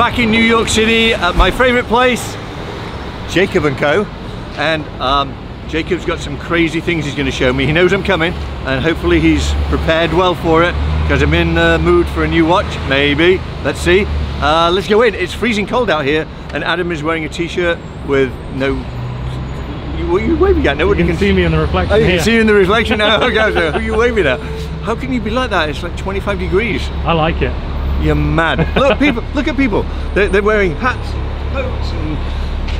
Back in New York City at my favorite place, Jacob and Co. And um, Jacob's got some crazy things he's going to show me. He knows I'm coming and hopefully he's prepared well for it because I'm in the mood for a new watch, maybe. Let's see. Uh, let's go in. It's freezing cold out here and Adam is wearing a t-shirt with no... What are you waving at? Nobody You can see me in the reflection Oh, you here. can see you in the reflection now. Okay, so who are you waving at? How can you be like that? It's like 25 degrees. I like it. You're mad. Look, people. Look at people. They're, they're wearing hats, and coats, and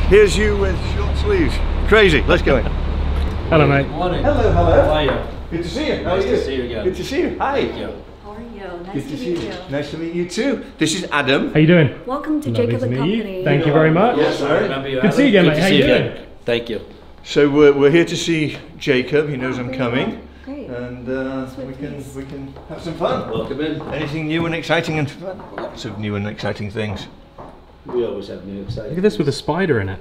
here's you with short sleeves. Crazy. Let's go in. Hello, mate. Morning. Hello, hello. How are you? Good to see you. How Nice are to see you again. Good to see you. Hi. Thank you. How are you? Nice Good to, to see you. you. Nice to meet you too. This is Adam. How are you doing? Welcome to Lovely Jacob and Company. Thank you very much. Yes, I remember you. Good to see you again, Good mate. How see you you doing? Thank you. So we're, we're here to see Jacob. He knows I'm coming, well. Great. and uh, Sweet we can please. we can have some fun. Welcome in. Anything new and exciting and fun? Lots of new and exciting things. We always have new exciting. Look at this with a spider in it.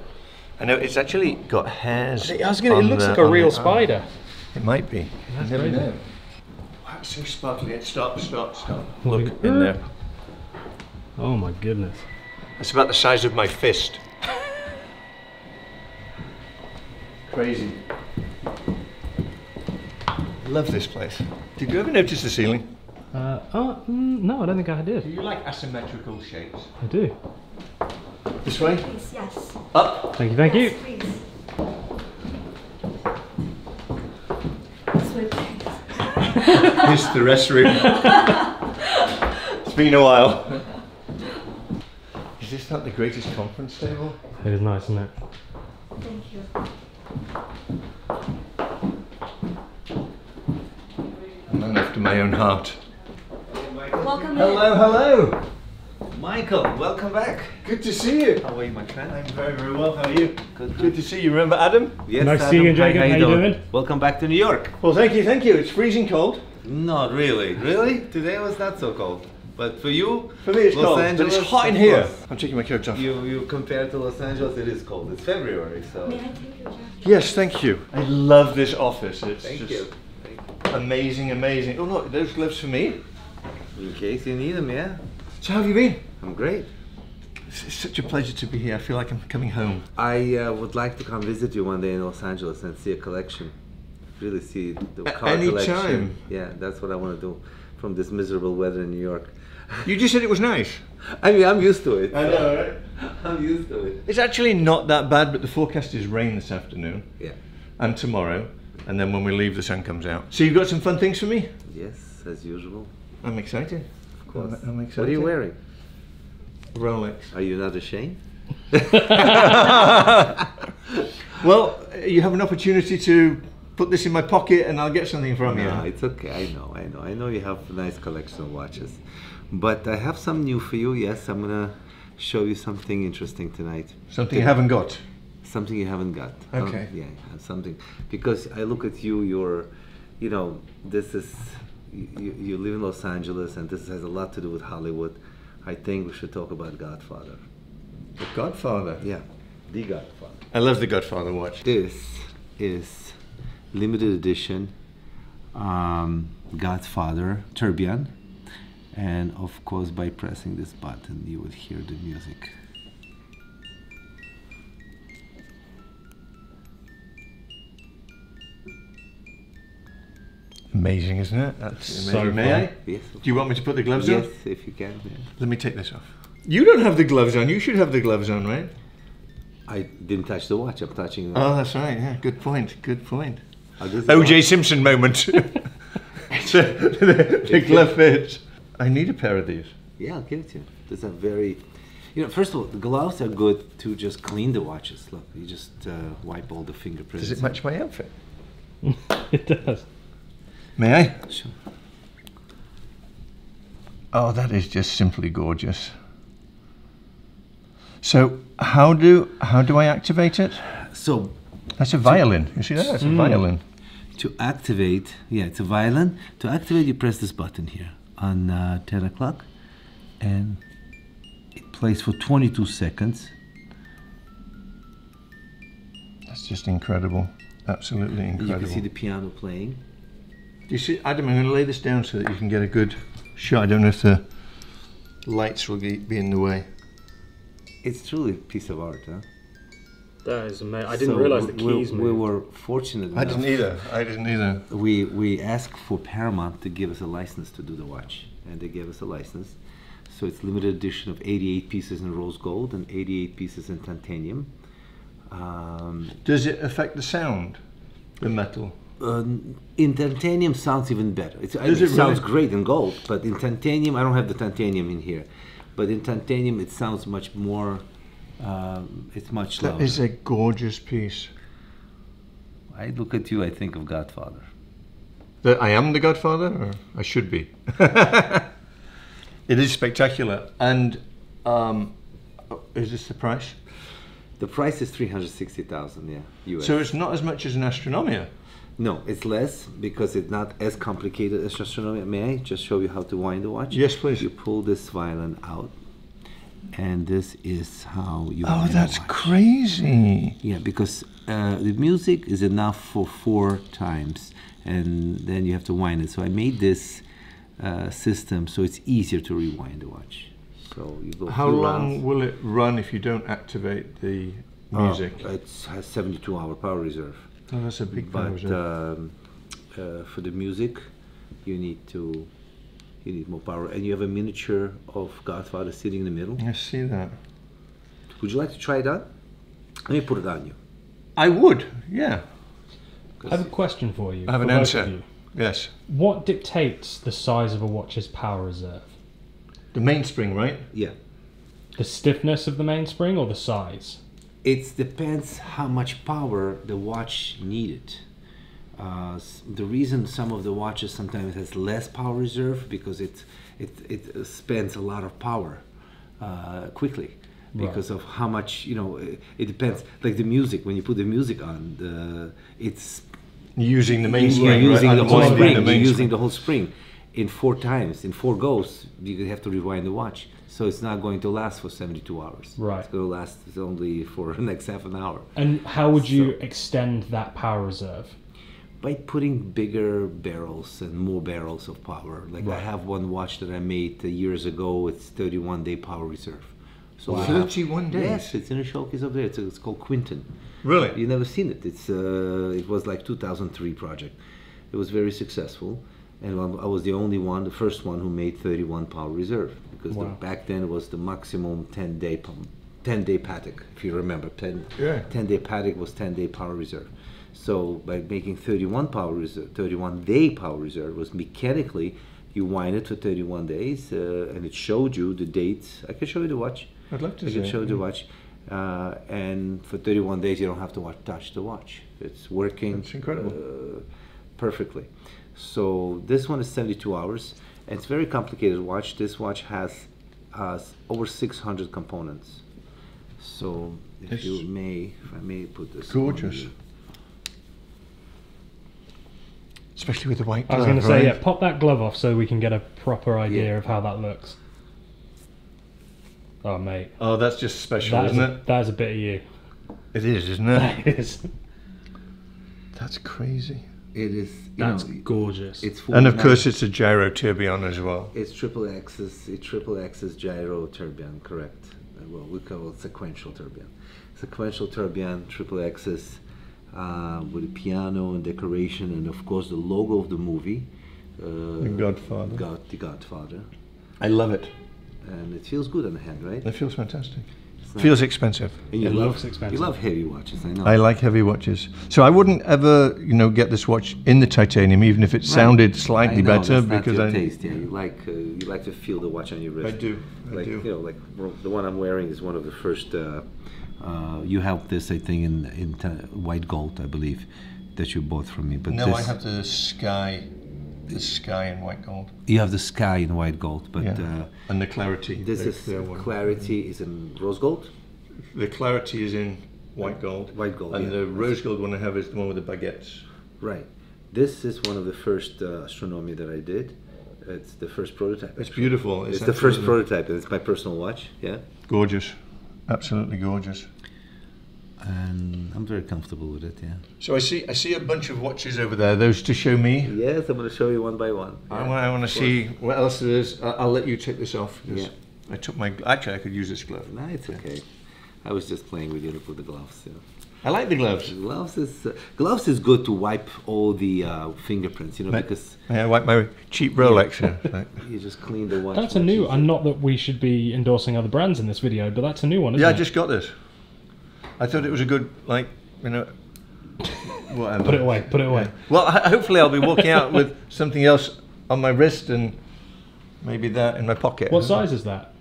I know it's actually got hairs. I was gonna, it looks the- like a real the arm. spider. It might be. That's you never know. Wow, it's so sparkly. It stop, stop, stop. Look Look in there. Oh my goodness. It's about the size of my fist. Crazy. Love this place. Did you ever notice the ceiling? Uh, oh, mm, no, I don't think I did. Do you like asymmetrical shapes? I do. This way? Please, yes. Up. Thank you, thank yes, you. Please. This way, please. This is the rest room. it's been a while. Is this not the greatest conference table? It is nice, isn't it? Thank you. A man after my own heart. Welcome Hello, hello. Michael, welcome back. Good to see you. How are you, my friend? I'm very, very well. How are you? Good. Good to see you. Remember Adam? Yes, Nice seeing you, Hi, Jacob. How you doing? Welcome back to New York. Well, thank you, thank you. It's freezing cold. Not really. Really? Today was not so cold. But for you, For me, it's Los cold, Angeles, but it's hot in here. I'm taking my coat off. You you compare to Los Angeles, it is cold. It's February, so. May I take your jacket? Yes, thank you. I love this office. It's Thank just you. Amazing, amazing. Oh look, those gloves for me. In case you need them, yeah. So how have you been? I'm great. It's, it's such a pleasure to be here. I feel like I'm coming home. I uh, would like to come visit you one day in Los Angeles and see a collection. Really see the A- car any collection. time. Yeah, that's what I want to do from this miserable weather in New York. You just said it was nice. I mean, I'm used to it. I know, right? I'm used to it. It's actually not that bad, but the forecast is rain this afternoon Yeah. and tomorrow, and then when we leave, the sun comes out. So you've got some fun things for me. Yes, as usual. I'm excited. Of course. I'm, I'm excited. What are you wearing? Rolex. Are you not ashamed? Well, you have an opportunity to put this in my pocket, and I'll get something from No, you. it's okay. I know, I know. I know you have a nice collection of watches. But I have some new for you. Yes, I'm gonna show you something interesting tonight. Something you haven't got. Something you haven't got. Okay. Um, yeah, something. Because I look at you, you're, you know, this is, you, you live in Los Angeles and this has a lot to do with Hollywood. I think we should talk about Godfather. The Godfather. Yeah, the Godfather. I love the Godfather watch. This is limited edition um, Godfather Tourbillon. And of course, by pressing this button, you would hear the music. Amazing, isn't it? That's So amazing. May. I? Yes. Do you want me to put the gloves yes, on? Yes, if you can. yeah. Let me take this off. You don't have the gloves on. You should have the gloves on, right? I didn't touch the watch. I'm touching. Oh, that's right. Yeah, good point. Good point. How does it OJ work? Simpson moment. the, the glove fits. I need a pair of these. Yeah, I'll give it to you. These are very. You know, first of all, the gloves are good to just clean the watches. Look, you just uh, wipe all the fingerprints. Does it match my outfit? it does. May I? Sure. Oh, that is just simply gorgeous. So, how do how do I activate it? So That's a violin. You see that? That's a violin. to activate, yeah, it's a violin. To activate, you press this button here on uh, 10 o'clock, and it plays for 22 seconds. That's just incredible. Absolutely incredible. You can see the piano playing. You see, Adam, I'm going to lay this down so that you can get a good shot. I don't know if the lights will be be in the way. It's truly a piece of art, huh? That is amazing. I didn't So realize the keys we, we were fortunate. I didn't either. I didn't either. we we asked for Paramount to give us a license to do the watch, and they gave us a license. So it's limited edition of 88 pieces in rose gold and 88 pieces in titanium. Um, Does it affect the sound? The metal. Uh, in titanium sounds even better. It's, I mean, it it sounds really? great in gold, but in titanium, I don't have the titanium in here. But in titanium, it sounds much more. Um, it's much That louder. is a gorgeous piece. I look at you, I think of Godfather. That I am the Godfather, or I should be. it is spectacular. And um, is this the price? The price is 360,000, yeah, US. So it's not as much as an Astronomia. No, it's less because it's not as complicated as astronomy. May I just show you how to wind the watch? Yes, please. You pull this violin out, and this is how you. Oh, that's crazy. Yeah, because uh, the music is enough for four times, and then you have to wind it. So I made this uh, system so it's easier to rewind the watch. So you go. How long rounds. will it run if you don't activate the music? Oh, it has 72 hour power reserve. Oh, that's a big but um, uh, for the music you need to you need more power and you have a miniature of godfather sitting in the middle I see that. would you like to try it on let me put it on you I would, yeah. I have a question for you. I have an both of answer. you. Yes. What dictates the size of a watch's power reserve? The mainspring, right? yeah The stiffness of the mainspring or the size? It depends how much power the watch needed. Uh, the reason some of the watches sometimes has less power reserve because it it, it spends a lot of power uh, quickly. Because of how much you know it, it depends. Like the music when you put the music on the it's Using the you're mainspring, using right? the whole spring. the using the whole spring in four times in four goes you have to rewind the watch so it's not going to last for 72 hours Right. it's going to last only for the next half an hour And how would you extend that power reserve? by putting bigger barrels and more barrels of power. Like I have one watch that I made uh, years ago. It's 31 day power reserve. So I have- 31 days? Yes, it's in a showcase over there. It's, it's called Quenttin. Really? You never seen it. It's uh, it was like 2003 project. It was very successful, and I was the only one, the first one who made 31 power reserve because the, back then it was the maximum 10 day pum- 10 day Patek, if you remember. 10, Yeah. 10 day Patek was 10 day power reserve. So by making 31 power reserve, 31 day power reserve was mechanically you wind it for 31 days, uh, and it showed you the dates. I can show you the watch. I'd love to I can show you the watch. Uh, and for 31 days, you don't have to watch, touch the watch. It's working. That's incredible. Uh, perfectly. So this one is 72 hours, and it's very complicated watch. This watch has uh, over 600 components. So if It's you may, if I may put this. Gorgeous. you. Especially with the white I was going to say, right? yeah, pop that glove off so we can get a proper idea Yeah. of how that looks. Oh, mate. Oh, that's just special, That is, isn't a, it? that is a bit of you. It is, isn't it? That is. That's crazy. It is. You That's know, gorgeous. It's And of course, it's a gyro tourbillon as well. It's triple axis, it's triple axis gyro tourbillon, correct? Uh, Well, we call it sequential tourbillon. Sequential tourbillon, triple axis, uh, with a piano and decoration, and of course the logo of the movie. Uh, The Godfather. God, the Godfather, I love it. and it feels good on the hand, right? It feels fantastic. It's Feels expensive. and you It love, looks expensive. You love heavy watches, I know. I like heavy watches. So I wouldn't ever, you know, get this watch in the titanium, even if it sounded slightly I know, better, that's not because your I. taste. Yeah, you like uh, you like to feel the watch on your wrist. I do, I like do. you know, like the one I'm wearing is one of the first. Uh, uh, you have this, I think, in in t- white gold, I believe, that you bought from me. But No, this, I have the sky, the sky in white gold. you have the sky in white gold, but Yeah. uh, and the clarity. this the is clear one. clarity is in rose gold. The clarity is in white gold. White gold, And yeah. the rose gold one I have is the one with the baguettes. Right. This is one of the first uh, astronomy that I did. It's the first prototype. It's beautiful. It's, the first prototype, and it's my personal watch. Yeah. Gorgeous. Absolutely gorgeous. And I'm very comfortable with it. Yeah. So I see I see a bunch of watches over there. Those to show me. Yes, I'm going to show you one by one. I want, I want to see what else there is. I- I'll let you take this off. Yeah. I took my. Actually, I could use this glove. No, it's okay. I was just playing with you with the gloves. Yeah. I like the gloves. Gloves is uh, gloves is good to wipe all the uh, fingerprints, you know, Right. because Yeah, I wipe my cheap Rolex. yeah. You just clean the watch. That's a new. And not that we should be endorsing other brands in this video, but that's a new one, isn't yeah, I just got this. I thought it was a good, like, you know, whatever. put it away. Put it away. Well, ho- hopefully I'll be walking out with something else on my wrist and maybe that in my pocket. What size is that?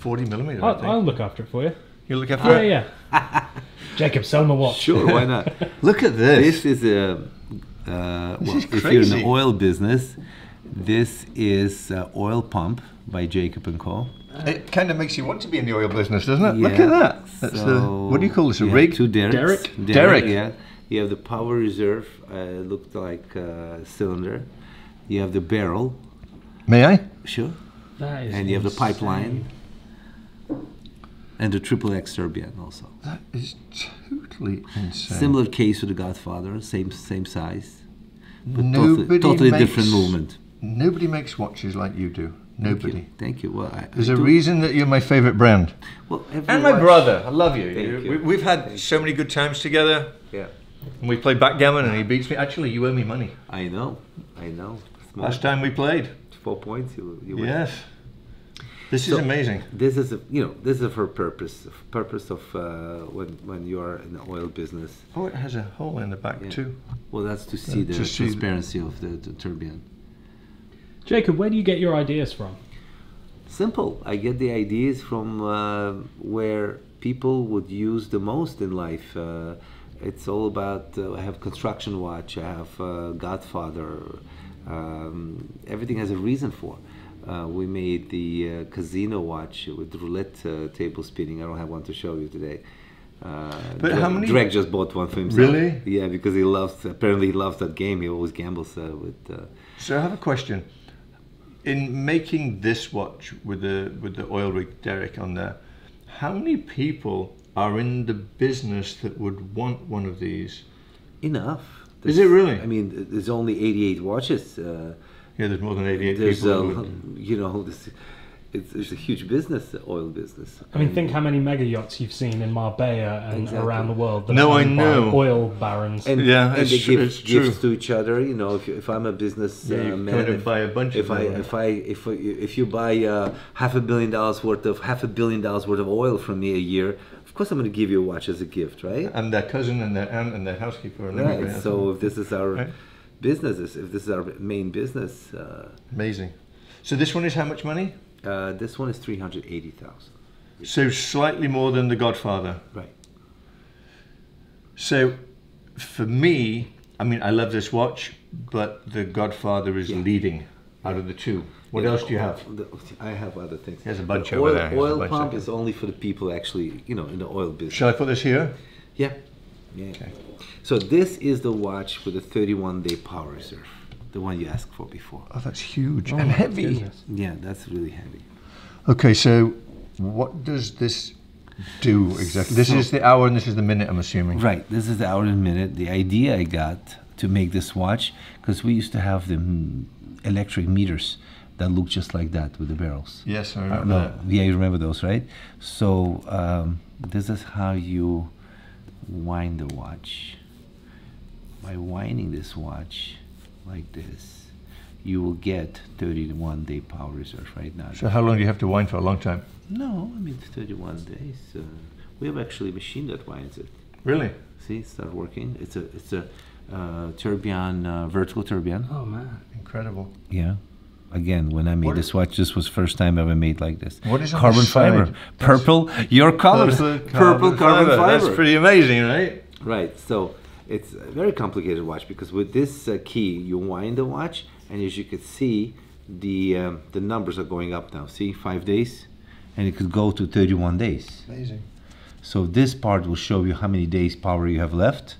40 millimeter, I I'll, think. I'll look after it for you. You'll look after Yeah, it? yeah. yeah. Jacob, sell my watch. Sure, why not? Look at this. This is a. Uh, well, is if you're in the oil business, this is uh, oil pump by Jacob and Co. It kind of makes you want to be in the oil business, doesn't it? Look at that. That's the, what do you call this? A yeah, rig? Two derricks. Derrick? Derrick. Yeah. You have the power reserve. Uh, looked like a cylinder. You have the barrel. May I? Sure. That is And you have the pipeline. And the triple X tourbillon also. That is totally insane. Similar case with the Godfather, same same size, but Nobody totally, totally different movement. Nobody makes watches like you do. Thank Nobody. you. Thank you. Well, I, There's I a reason that you're my favorite brand. Well, every And my watch- brother. I love you. Thank You- you. we- We've had so many good times together. Yeah, And we played backgammon and he beats me. Actually, you owe me money. I know. I know. Small. Last time we played. four points. You, you win. Yes. This So- is amazing. This is a, you know this is for purpose purpose of uh, when when you are in the oil business. Oh, it has a hole in the back Yeah. too. Well, that's to see Yeah, the to see the- transparency of the, the turbine. Jacob, where do you get your ideas from? Simple. I get the ideas from uh, where people would use the most in life. Uh, it's all about. Uh, I have construction watch. I have uh, Godfather. Um, everything has a reason for. Uh, we made the uh, casino watch with roulette uh, table spinning. I don't have one to show you today. Uh, But Greg, how many- Greg just bought one for himself. Really? Yeah, because he loves. Apparently, he loves that game. He always gambles uh, with. Uh, So I have a question. In making this watch with the with the oil rig derrick on there, how many people are in the business that would want one of these? Enough. Is it really? I mean, there's only 88 watches. Uh, Yeah, there's more than 88 there's, people. uh, who would- you know, this, it's, it's a huge business, the oil business. I mean, think how many mega yachts you've seen in Marbella and Exactly. around the world. That No, are I owned by know. Oil barons. And, Yeah, and it's they tr- give it's gifts true. to each other. You know, if, you, if I'm a business Yeah, uh, you man, kind of if, buy a bunch if of I if I if I- if you buy uh, half a billion dollars worth of half a billion dollars worth of oil from me a year, of course I'm going to give you a watch as a gift, right? and their cousin and their aunt and their housekeeper and everybody. Right. So if this is our Right. business, if this is our main business, uh, Amazing. So this one is how much money? Uh, this one is three hundred eighty thousand. So slightly more than the Godfather. Right. So for me, I mean, I love this watch, but the Godfather is leading out of the two. What Yeah, else do you have? the- I have other things. There's a bunch The over oil, there. He Oil pump is only for the people actually, you know, in the oil business. Shall I put this here? Yeah. Yeah. Okay. So this is the watch with a 31 day power reserve, the one you asked for before. Oh, that's huge Oh and heavy. goodness. Yeah, that's really heavy. Okay, so what does this do exactly? This So- is the hour and this is the minute, I'm assuming. Right. This is the hour and minute. The idea I got to make this watch because we used to have the electric meters that look just like that with the barrels. Yes, I Uh, remember no, that. yeah, you remember those, right? So um, this is how you wind the watch. By winding this watch like this, you will get 31 day power reserve right now. So how long do you have to wind for? A long time. No, I mean 31 days. Uh, we have actually a machine that winds it. Really? See, start working. It's a it's a uh, tourbillon, uh, vertical tourbillon. Oh man. Incredible. Yeah. Again, when I made What- this watch, this was first time ever made like this. What is carbon fiber? That's- Purple, your color. That's the Purple carbon fiber. That's pretty amazing, right? Right. So it's a very complicated watch because with this uh, key, you wind the watch, and as you can see, the um, the numbers are going up now. See, five days, and it could go to 31 days. Amazing. So this part will show you how many days power you have left,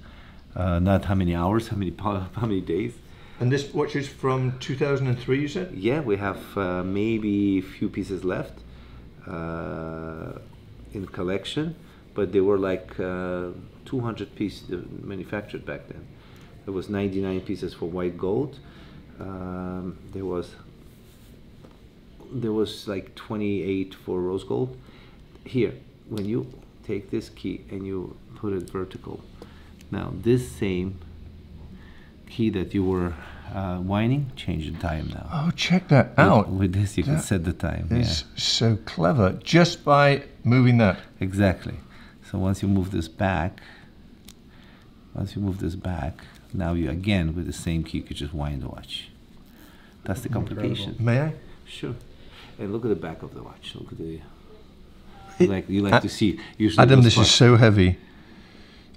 uh, not how many hours, how many power, how many days. And this watch is from 2003, you said? Yeah, we have uh, maybe a few pieces left uh, in collection, but they were like uh, 200 pieces manufactured back then. There was 99 pieces for white gold. Um, there was there was like 28 for rose gold. Here, when you take this key and you put it vertical. Now this same key that you were uh, winding, change the time now. Oh, check that out. With, this, you can set the time. It's so clever just by moving that. Exactly. So once you move this back, once you move this back, now you again with the same key, you could just wind the watch. That's the complication. May I? Sure. And look at the back of the watch. Look at the. You like you like to see. Usually Adam, those this is so heavy.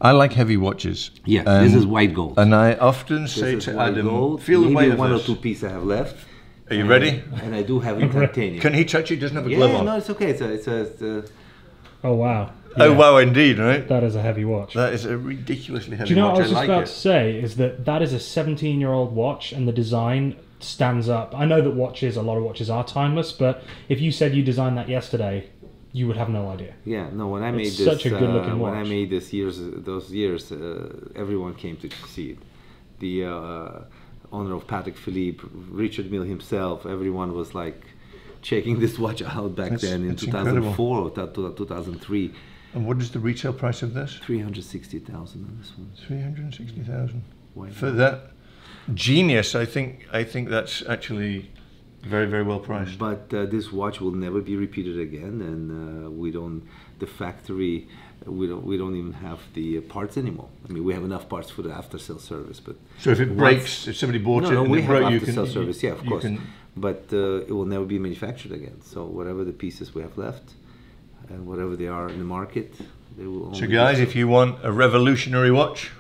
I like heavy watches. Yeah, this is Um, white gold. And I often This say to Adam, gold. feel the Maybe weight of one this. or two pieces I have left. Are you And- ready? And I do have in titanium. Can he touch it? He doesn't have a yeah, glove on. no, it's okay. It's a, it's a, it's a Oh wow. Oh, wow, indeed, right? That is a heavy watch. That is a ridiculously heavy Do you know watch. what I was just like about it. to say? Is that that is a 17 year old watch, and the design stands up. I know that watches, a lot of watches are timeless, but if you said you designed that yesterday, you would have no idea. Yeah, no. When I made It's this, such a good-looking uh, when I made this years, those years, uh, everyone came to see it. The uh, owner of Patek Philippe, Richard Mille himself, everyone was like checking this watch out back That's- then in that's 2004 or 2003. And what is the retail price of this? 360,000 on this one. Three hundred sixty thousand. For that genius, I think I think that's actually very very well priced. But uh, this watch will never be repeated again, and uh, we don't. The factory, we don't. We don't even have the parts anymore. I mean, we have enough parts for the after sale service, but So if it breaks, if somebody bought no, it no, and we it have broke, you after sale service. Yeah, of course. can- But uh, it will never be manufactured again. So whatever the pieces we have left, and whatever they are in the market, they will. So guys, if you want a revolutionary watch,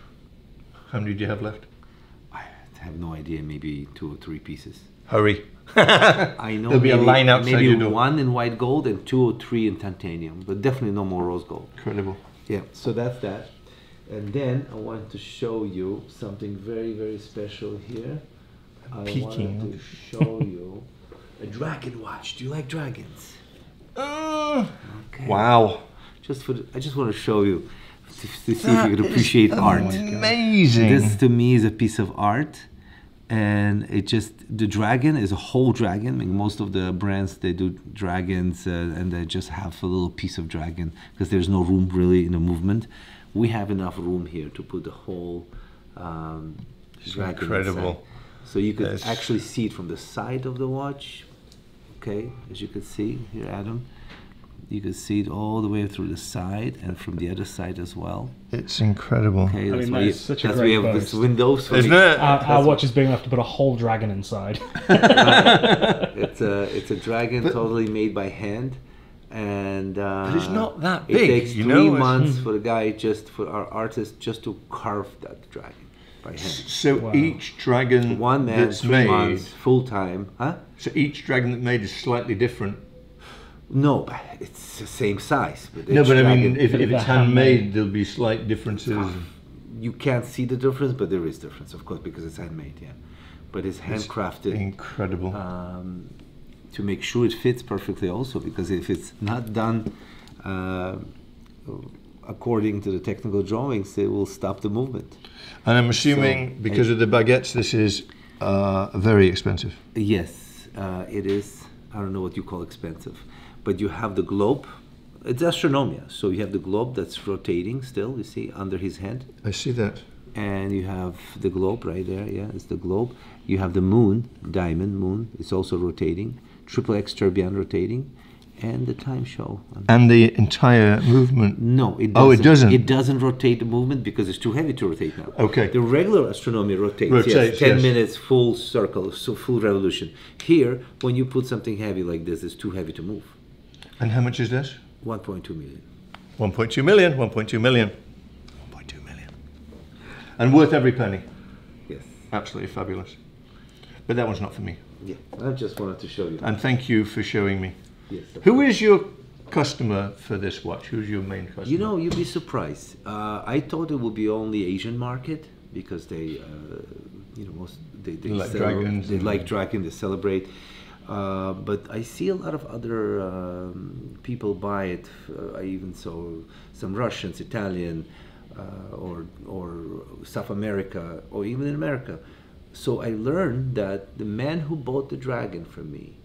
how many do you have left? I have no idea, maybe two or three pieces. Hurry. I know There'll be a maybe, line outside maybe your door. one in white gold and two or three in titanium, but definitely no more rose gold. Incredible. Yeah, so that's that. And then I want to show you something very, very special here. I peeking. wanted to show you a dragon watch. Do you like dragons? Uh, Okay. wow. Just for I just want to show you to, to see if you can appreciate art. Amazing. This to me is a piece of art, and it just the dragon is a whole dragon. I mean, most of the brands they do dragons, uh, and they just have a little piece of dragon because there's no room really in the movement. We have enough room here to put the whole um, dragon. incredible. inside. So you could That's- actually see it from the side of the watch. Okay, as you can see here, Adam. You can see it all the way through the side and from the other side as well. it's incredible. Okay, that's mean, why that you, such a that's great why you have boast. this windows for Isn't the- it? Our, our watch is big enough to put a whole dragon inside. It's a it's a dragon totally made by hand, and uh, But it's not that big. It takes you three know, it's- months for the guy just for our artist just to carve that dragon by hand. So Wow. each dragon One man, that's three made, months, full time, huh? so each dragon that's made is slightly different. No, but it's the same size. But No, each but I mean, if, if it's handmade, handmade. there'll be slight differences. you can't see the difference, but there is difference, of course, because it's handmade. Yeah, but it's handcrafted. Incredible. um, to make sure it fits perfectly also because if it's not done uh, according to the technical drawings they will stop the movement. And I'm assuming so, because of the baguettes, this is uh, very expensive. yes uh, it is i don't know what you call expensive but you have the globe. It's astronomia so you have the globe that's rotating still you see under his head I see that. and you have the globe right there yeah it's the globe. You have the moon diamond moon it's also rotating. Triple x tourbillon rotating and the time show And the entire movement. No, it doesn't. Oh, it doesn't? It doesn't rotate the movement because it's too heavy to rotate now. Okay. The regular astronomy rotates. Rotates, yes, ten yes. minutes, full circle, so full revolution. Here, when you put something heavy like this, it's too heavy to move. And how much is this? 1.2 million. 1.2 million, 1.2 million. 1.2 million. And worth every penny. Yes. Absolutely fabulous. But that one's not for me. Yeah. I just wanted to show you. And thank you for showing me. Yes. Who is your customer for this watch? Who's your main customer? You know, you'd be surprised. Uh, I thought it would be only Asian market because they, uh, you know, most they, they, They like dragons They like dragon. They celebrate. Uh, but I see a lot of other um, people buy it. Uh, I even saw some Russians, Italian, uh, or or South America, or even in America. So I learned that the man who bought the dragon from me,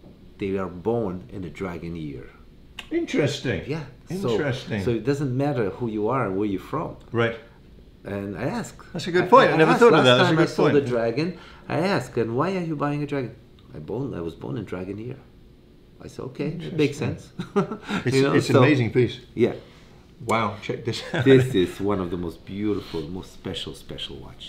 they are born in a dragon year. Interesting. Yeah. Interesting. So, it doesn't matter who you are and where you're from. right. And I ask. That's a good point. I never asked thought of that. That's a time I good saw point. the dragon. I asked, and why are you buying a dragon? I born. I was born in Dragon Year. I said, okay, it makes sense. It's, You know, it's an amazing piece. Yeah, Wow, check this out. this is one of the most beautiful, most special, special watch.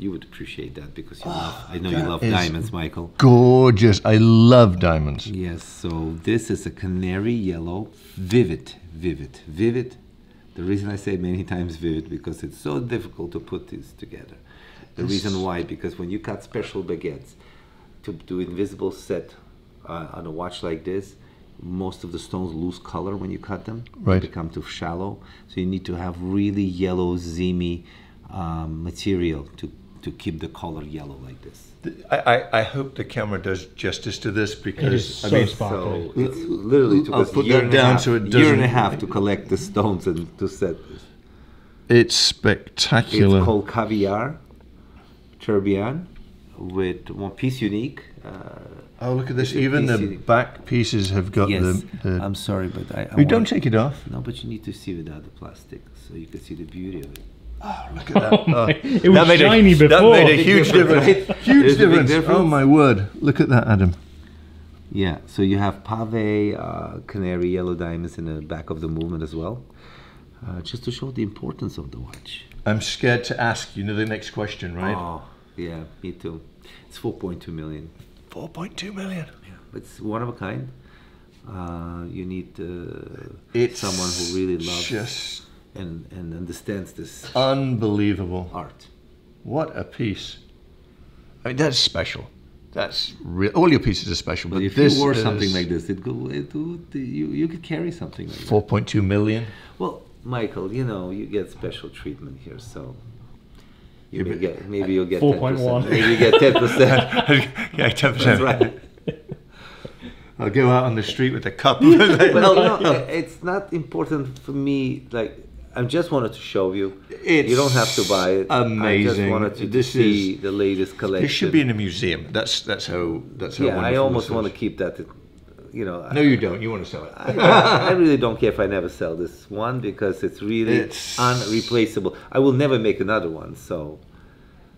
You would appreciate that because you love. I know you love diamonds, Michael. Gorgeous. I love diamonds. Yes. So this is a canary yellow, vivid, vivid, vivid. The reason I say many times vivid because it's so difficult to put this together. The reason why because when you cut special baguettes to do invisible set uh, on a watch like this, most of the stones lose color when you cut them. Right. They become too shallow. So you need to have really yellow, zimy um, material to to keep the color yellow like this. I, I, I hope the camera does justice to this because It is I so mean, sparkly. So it's literally took I'll us a put year that and a down half, so it year and a half to collect the stones and to set this. it's spectacular. It's called caviar, tourbillon, with one piece unique. Uh, oh, look at this. Even the unique. back pieces have got yes, the. the I'm sorry, but I. I we don't take it off. No, but you need to see without the plastic, so you can see the beauty of it. Oh, look at that. Oh, It was that made shiny a, before. That made a huge difference, difference. Huge There's a big difference. Oh my word! Look at that, Adam. Yeah, so you have pave, uh, canary yellow diamonds in the back of the movement as well, uh, just to show the importance of the watch. I'm scared to ask. You know the next question, right? Oh, yeah, me too. It's 4.2 million. 4.2 million. Yeah, It's one of a kind. Uh, you need uh, It's someone who really loves just and, and understands this unbelievable. art. What a piece! I mean, that's special. That's real. All your pieces are special, but, But if this you wore is something like this, it go, it would, you, you could carry something like that. 4.2 million. Well, Michael, you know, you get special treatment here, so you Yeah, may get, maybe you'll get 4.1. 10%. Maybe you get 10%. yeah, ten That's percent. right. I'll go out on the street with a cup. well, no, it's not important for me. Like, I just wanted to show you. you don't have to buy it. I just amazing. wanted to This see is- the latest collection. This should be in a museum. That's that's how that's how. Yeah, I almost want to keep that. Uh, you know, No, you don't. You want to sell it. I, I really don't care if I never sell this one because it's really It's- unreplaceable. I will never make another one. So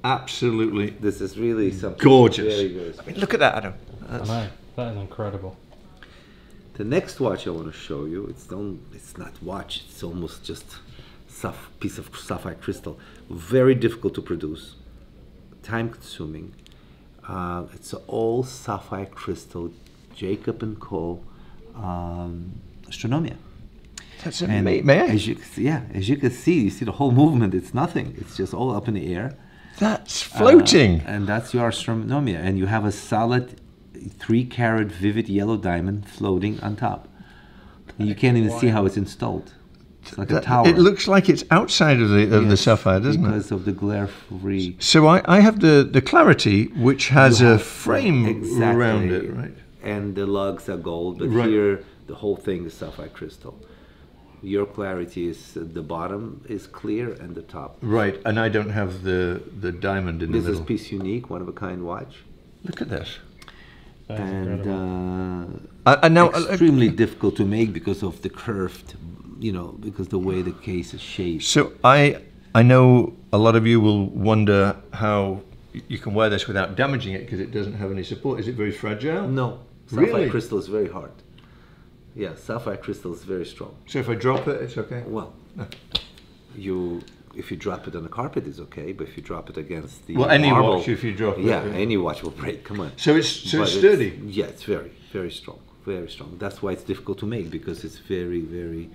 Absolutely this is really something gorgeous. Very, very I mean, look at that, Adam. I know. That is incredible. The next watch I want to show you, it's don't, it's not watch, it's almost just saph- piece of sapphire crystal. Very difficult to produce, time consuming. Uh, it's all sapphire crystal, Jacob and Co. Um, Astronomia. That's And amazing. May I? As you, can see- yeah, as you can see, you see the whole movement. It's nothing. It's just all up in the air. That's floating. Uh, and that's your astronomia. And you have a solid three carat vivid yellow diamond floating on top. And you can't even see how it's installed. It's like a tower. It looks like it's outside of the of the sapphire, doesn't it? because of the glare free. So I, I have the, the clarity, which has You a frame exactly. around it, right? And the lugs are gold, but Right. here the whole thing is sapphire crystal. Your clarity is the bottom is clear and the top. Right, and I don't have the, the diamond in This the is piece unique, one of a kind watch. Look at this. That is and uh, Uh, and now, uh, extremely difficult to make because of the curved, you know, because the way the case is shaped. So I I know a lot of you will wonder how you can wear this without damaging it because it doesn't have any support. Is it very fragile? No, sapphire Really? crystal is very hard. Yeah, sapphire crystal is very strong. So if I drop it, it's okay. Well, you if you drop it on the carpet is okay, but if you drop it against the Well, any marble, watch if you drop it, yeah, yeah. any watch will break. Come on. So it's so But it's sturdy. yeah, it's very very strong, very strong. That's why it's difficult to make because it's very very.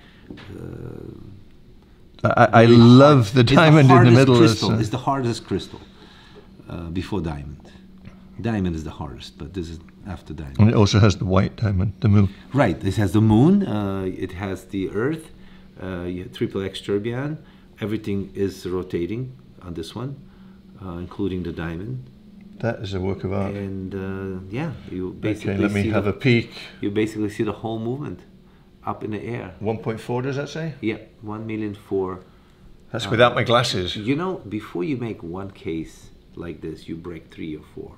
Uh, I, I love the It's diamond in the middle. Crystal. Is, It's the hardest crystal uh, before diamond. Diamond is the hardest, but this is after diamond. and it also has the white diamond, the moon. Right. This has the moon. Uh, it has the Earth. Uh, you have triple X tourbillon. Everything is rotating on this one, uh, including the diamond. That is a work of art. And uh, yeah, you basically Okay, let me see have the, a peek. you basically see the whole movement up in the air. 1.4 does that say? Yeah, one million four. That's without my glasses. You know, before you make one case like this, you break three or four.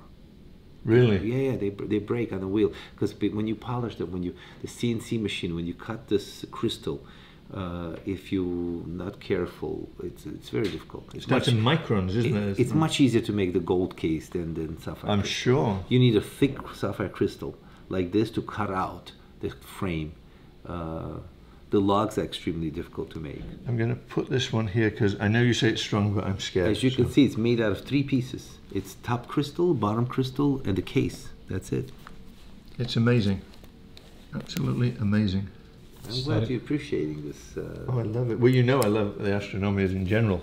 Really? Yeah, yeah, they they break on the wheel because when you polish them, when you the CNC machine, when you cut this crystal, uh, if you're not careful, it's it's very difficult. It's That's in microns, isn't it- it? it's much easier to make the gold case than than sapphire. I'm crystal. sure. You need a thick sapphire crystal like this to cut out the frame. Uh, the lugs are extremely difficult to make. I'm going to put this one here because I know you say it's strong, but I'm scared. As you so- can see, it's made out of three pieces. It's top crystal, bottom crystal, and the case. That's it. It's amazing. Absolutely amazing. I'm glad you're appreciating this. Uh, Oh, I love it. Well, you know I love the astronomers in general.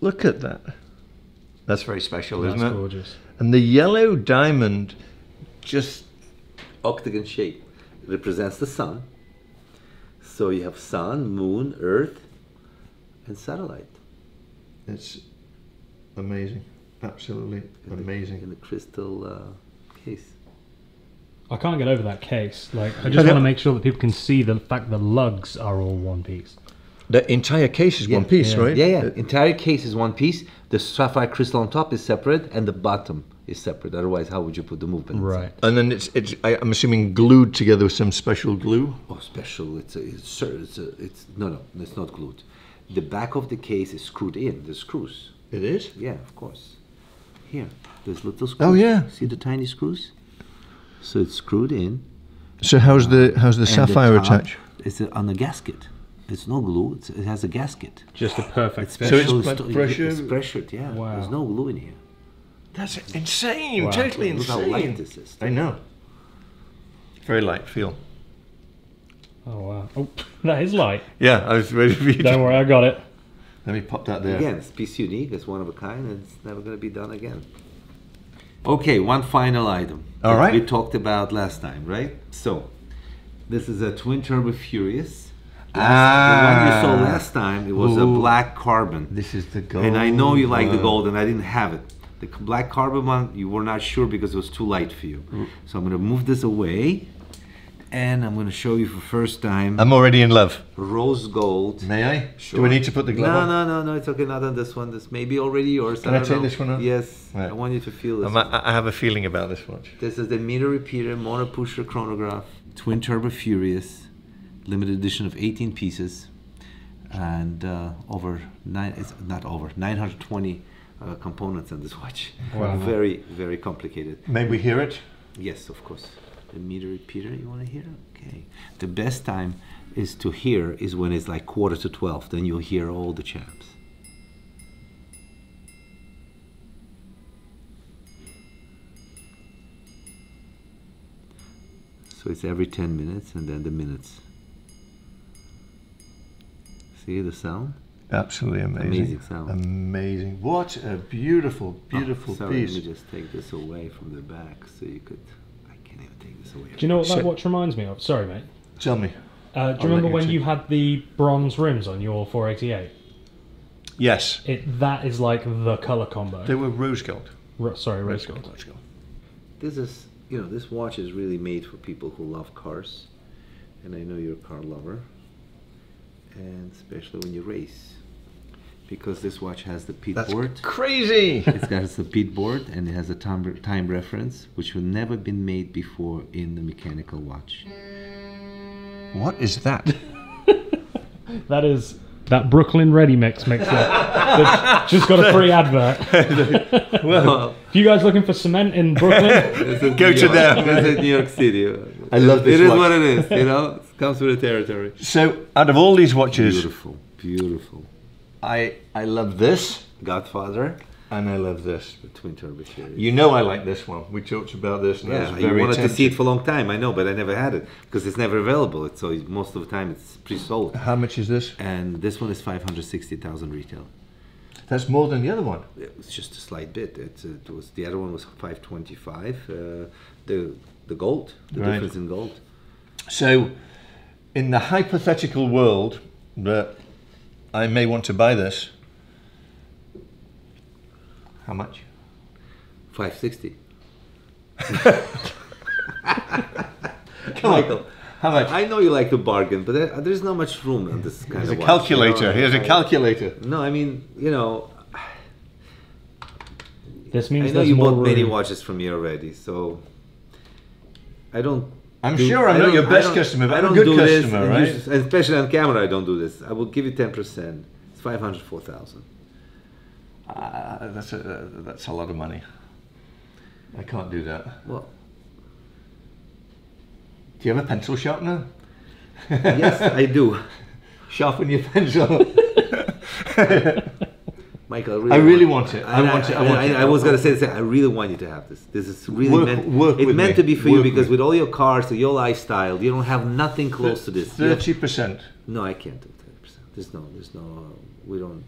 Look at that. That's very special, That's isn't it? gorgeous. And the yellow diamond just octagon shape represents the sun. So you have sun, moon, earth, and satellite it's amazing. Absolutely in the- amazing. in the crystal uh, case. I can't get over that case. Like, I I just want to make sure that people can see the fact the lugs are all one piece. The entire case is one piece, yeah. right? Yeah, yeah. Entire case is one piece. The sapphire crystal on top is separate, and the bottom is separate. Otherwise, how would you put the movement? inside? Right. And then it's it's I, I'm assuming glued together with some special glue. Oh, special. It's a, it's, sir, it's, a, it's no, no, it's not glued. The back of the case is screwed in. The screws. It is. Yeah, of course. Here, there's little oh, screws. Oh, yeah. See the tiny screws? So it's screwed in. So how's the uh, how's the sapphire top attach? It's a, on the gasket. It's no glue. It's, it has a gasket. Just a perfect fit. So it's Special sto- pressure- It's pressured. Yeah. Wow. There's no glue in here. That's insane. Wow. Totally Look how insane. light this is. I know. Very light feel. Oh, wow. Oh, that is light. Yeah, I was ready for you. Don't worry, I got it. let me pop that there. Again, it's piece unique. It's one of a kind, and it's never going to be done again. Okay, one final item. All right. We talked about last time, right? So, this is a twin turbo Furious. Last- the one you saw Ah. last time, it was a black carbon. This is the gold. And I know you like the gold, and I didn't have it. The black carbon one, you were not sure because it was too light for you. Mm. So I'm going to move this away, and I'm going to show you for first time I'm already in love. rose gold. May I? Do Sure. I need to put the glove No, on? no, no, no. It's okay. Not on this one. This may be already yours. Can I don't take know. this one off? Yes. Right. I want you to feel this. I, I have a feeling about this watch. This is the meter repeater mono pusher chronograph, twin turbo Furious, limited edition of 18 pieces, and uh, over nine. It's not over 920 uh, components on this watch. Wow. Very, very complicated. May we hear it? Yes, of course. The meter repeater. You want to hear? Okay. The best time is to hear is when it's like quarter to 12. Then you'll hear all the champs. So it's every 10 minutes and then the minutes. See the sound? Absolutely amazing. Amazing sound. Amazing. What a beautiful, oh, beautiful oh, sorry, piece. Let me just take this away from the back so you could. I can't even take this away. Do you know what that So- watch reminds me of? Sorry, mate. Tell me. Uh, do I'll you let remember you when take- you had the bronze rims on your 488? Yes. It that is like the color combo. They were rose gold. Ro- sorry, rose gold. gold. Rose gold. This is, you know, this watch is really made for people who love cars, and I know you're a car lover, and especially when you race, because this watch has the pit That's board. crazy. It's got a pit board and it has a time time reference, which will never been made before in the mechanical watch. what is that? That is that Brooklyn Ready Mix mixer. that just got a free advert. well, If you guys looking for cement in Brooklyn, Go to them. This is New York City. I love this It is watch. what it is. You know, it comes with the territory. so out of all these watches, Beautiful, beautiful. I I love this Godfather, and I love this. the twin turbo series. You know I like this one. We talked about this, and Yeah, was you wanted to see it for a long time. I know, but I never had it because it's never available. It's, so most of the time it's pre-sold. How much is this? And this one is five hundred sixty thousand retail. That's more than the other one. It's just a slight bit. It's, it was the other one was five twenty-five. Uh, the the gold, the Right. difference in gold. So, in the hypothetical world that I may want to buy this, how much? Five sixty. Come on. Michael, How much? I know you like to bargain, but there, there's not much room in this kind Here's of a watch, calculator. you know? Here's a I- calculator. No, I mean, you know, This means I know you more bought many watches from me already, so I don't. I'm do- sure I'm not your best customer, but I I'm a don't good do this, customer, right? usually- especially on camera, I don't do this. I will give you ten percent. It's five hundred four thousand. Uh, that's a that's a lot of money. I can't do that. Well, Do you have a pencil sharpener? yes, I do. Sharpen your pencil. Michael, I really want it. I And want it. I want I, it. I was gonna say this. I really want you to have this. This is really Work- meant. work it's with meant me. to be for you because with with all your cars, your lifestyle, you don't have nothing close to this. Thirty percent. No, I can't do thirty percent. There's no, there's no, we don't.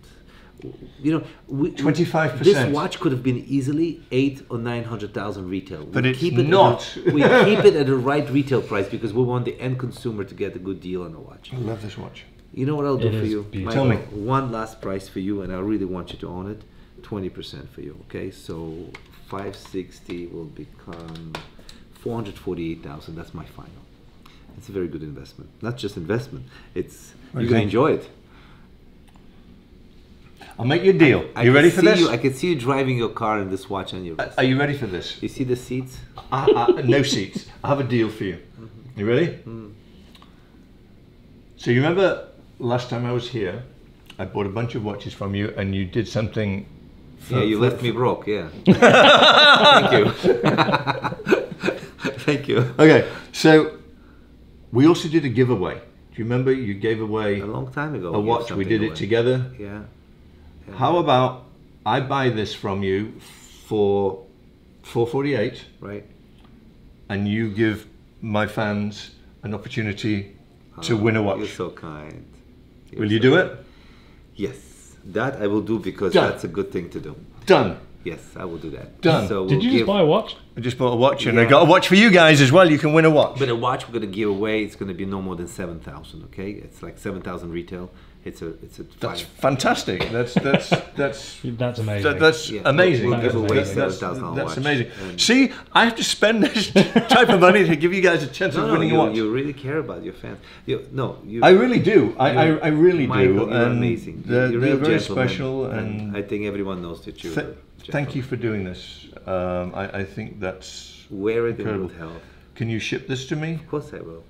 You know, we, 25%. This watch could have been easily eight or nine hundred thousand retail. But we it's keep it not. A, we keep it at the right retail price because we want the end consumer to get a good deal on the watch. I love this watch. You know what I'll do It for you? beautiful. Tell me. One last price for you, and I really want you to own it. Twenty percent for you. Okay, so five sixty will become four hundred forty-eight thousand. That's my final. It's a very good investment. Not just investment. It's you're gonna enjoy it. I'll make you a deal. I you ready for this? You, I can see you driving your car and this watch on your wrist. Are you ready for this? You see the seats? I, I, no seats. I have a deal for you. Mm-hmm. You ready? Mm-hmm. So you remember last time I was here, I bought a bunch of watches from you, and you did something. Yeah, you for- left me broke. Yeah. Thank you. Thank you. Okay, so we also did a giveaway. Do you remember you gave away A long time ago. a watch? We did it together. Yeah. yeah. How about I buy this from you for 448 Right. and you give my fans an opportunity to Oh, win a watch. You're so kind. You're Will you so do it? Yes, that I will do because Done. that's a good thing to do. Done. Yes, I will do that. Done. So Did we'll you just give- buy a watch? I just bought a watch and I got a watch for you guys as well. You can win a watch. But a watch we're gonna give away. It's gonna be no more than seven thousand. Okay, it's like seven thousand retail. It's a it's a That's five. fantastic. That's that's that's That's amazing. that, that's Yeah, amazing. we'll give That's- away that's, that's, that's watch. amazing. And- See, I have to spend this type of money to give you guys a chance No, of no, winning you, a watch. you really care about your fans. You, no, you. I really do. I, I, you- I really Michael, do. You're and amazing. They're, you're a they're very special, and, I think everyone knows that you're. th- thank you for doing this. Um, I, I think that's Where it in incredible. good health. Can you ship this to me? Of course I will.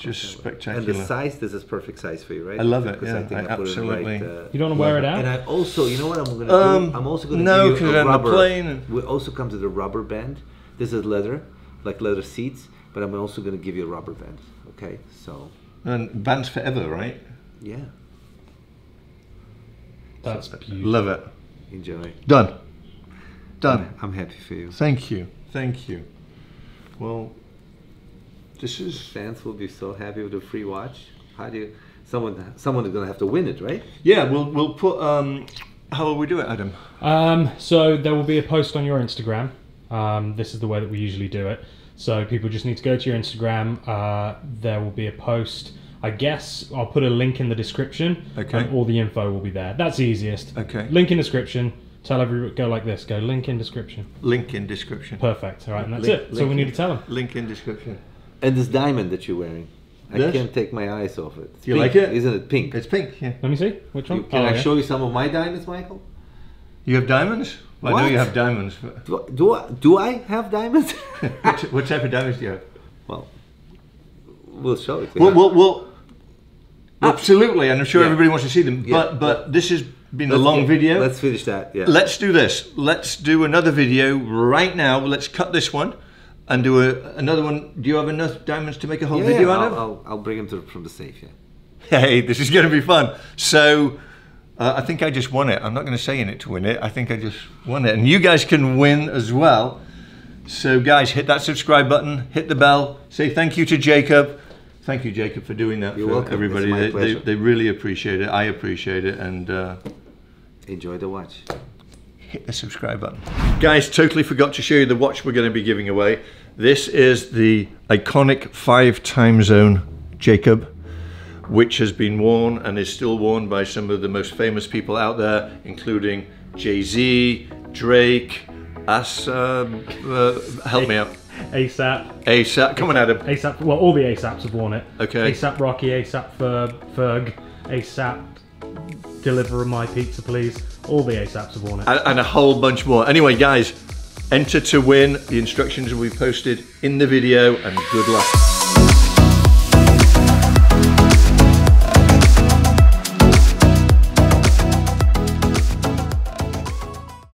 Just spectacular. And the size, this is perfect size for you, right? I love it, Because yeah, think I put it in the absolutely- uh, You don't want to wear it out. and? I also, you know what I'm going to Um, do? I'm also going to no, give 'cause you a on the rubber. plane We also come to the rubber band. This is leather, like leather seats, but I'm also going to give you a rubber band. Okay, so and bands forever, right? yeah, That's beautiful. Love it. enjoy. Done. Done. I'm happy for you. Thank you. Thank you. Well, this is Fans will be so happy with a free watch. How do you? Someone, someone is going to have to win it, right? yeah. We'll we'll put um. How will we do it, Adam? Um, so there will be a post on your Instagram. Um, this is the way that we usually do it. So people just need to go to your Instagram. Uh, there will be a post. I guess I'll put a link in the description. Okay. And all the info will be there. That's the easiest. Okay. Link in description. Tell everyone. Go like this. Go link in description. Link in description. Perfect. All right, and that's Link- it. So we need to tell them. Link in description. And this diamond that you're wearing, I can't take my eyes off it. It's You pink, like it? Isn't it pink? It's pink. Yeah. Let me see. Which one? You- can Oh, I yeah. show you some of my diamonds, Michael? You have diamonds? Well, I know you have diamonds. Do, do, I, do I have diamonds? what, what type of diamonds do you have? well, we'll show it. to Well, you. well, well ah. absolutely, and I'm sure Yeah. everybody wants to see them. Yeah. But but this has been a Let's long get- video. Let's finish that. Yeah. Let's do this. Let's do another video right now. Let's cut this one and do a, another one. Do you have enough diamonds to make a whole yeah, video out of? I'll, I'll bring them to, from the safe. Yeah. Hey, this is going to be fun. So, uh, I think I just won it. I'm not going to say in it to win it. I think I just won it. And you guys can win as well. So, guys, hit that subscribe button, hit the bell, say thank you to Jacob. Thank you, Jacob, for doing that You're for welcome. everybody. They, they, pleasure. they really appreciate it. I appreciate it. And uh, Enjoy the watch. hit the subscribe button. Guys, totally forgot to show you the watch we're going to be giving away. This is the iconic five time zone Jacob, which has been worn and is still worn by some of the most famous people out there, including Jay Z, Drake, As, um, uh, help me out, ASAP. ASAP. Come on, Adam. ASAP. Well, all the ASAPs have worn it. Okay. ASAP Rocky, ASAP Ferg, Ferg, ASAP deliver my pizza, please. All the ASAPs have worn it. and, and a whole bunch more. Anyway, guys, enter to win. The instructions will be posted in the video, and good luck.